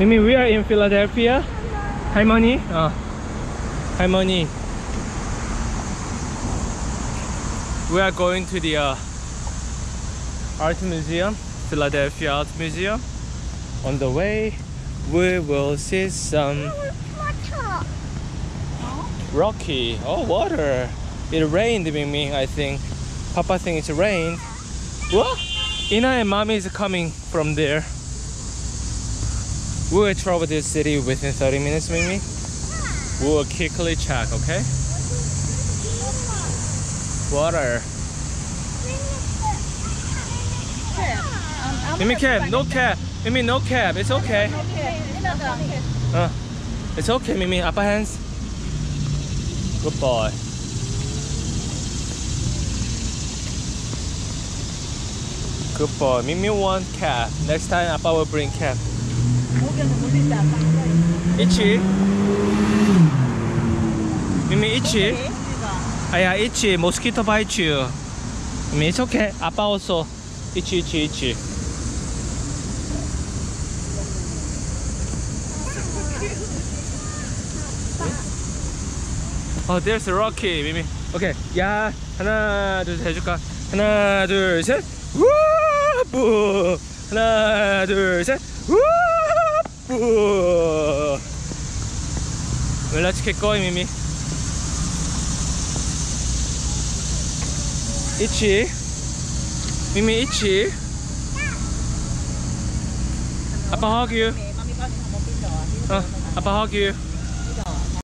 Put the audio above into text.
I mean, we are in Philadelphia. Hi, Moni. Oh. Ah. Hi, Moni. We are going to the uh, Art Museum, Philadelphia Art Museum. On the way, we will see some rocky. Oh, water. It rained, Mimi, I think. Papa thinks it rained. What? Ina and Mommy is coming from there. We will travel this city within 30 minutes, Mimi. We will quickly check, okay? Water. Mimi cab, no cab. Mimi, no cab. It's okay. Uh, it's okay, Mimi. Upper hands. Good boy. Good boy. Mimi want cab. Next time, Appa will bring cab. 이치 미미 이치 아야 이치 모스키토 바이치 미미 it's okay. 아빠 왔어. 이치 이치 이치 어 there's a rocky 미미. 오케이 야 하나 둘 셋 해줄까? 하나 둘셋. 우와 하나 둘셋. 우와 う裏らち結構い耳1耳1 Apa hog you? Apa hog you?